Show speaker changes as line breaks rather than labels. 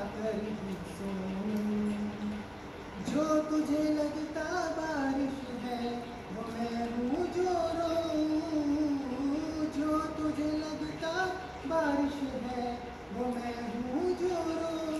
कर जो तुझे लगता बारिश है, वो मैं हूँ जो रो जो तुझे लगता बारिश है, वो मैं हूँ जो रोऊं।